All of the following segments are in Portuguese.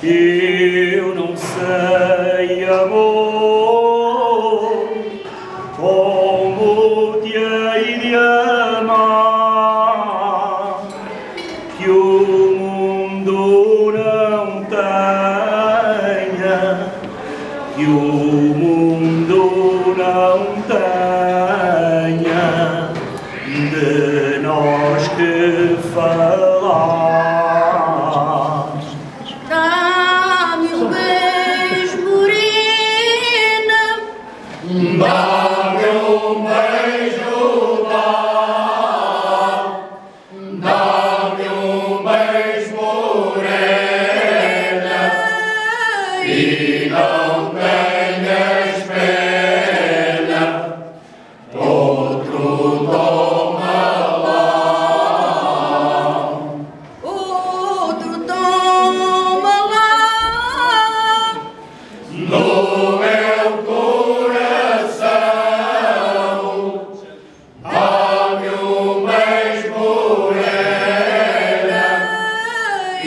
Eu não sei, amor, como te hei de amar, que o mundo não tenha, que o mundo não tenha de nós que falar. Bye.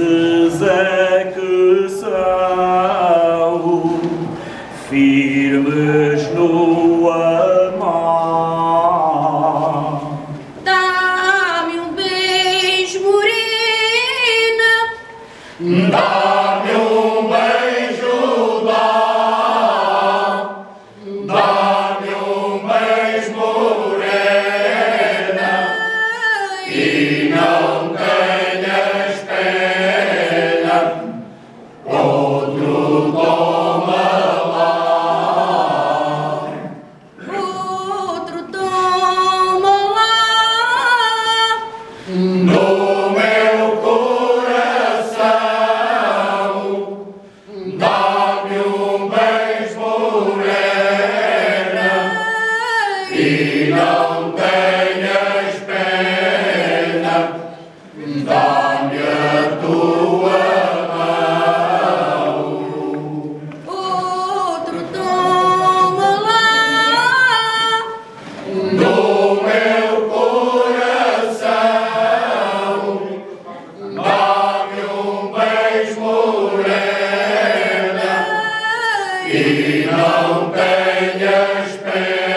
Esses é que são firmes no Minął pejnierz, pejnierz.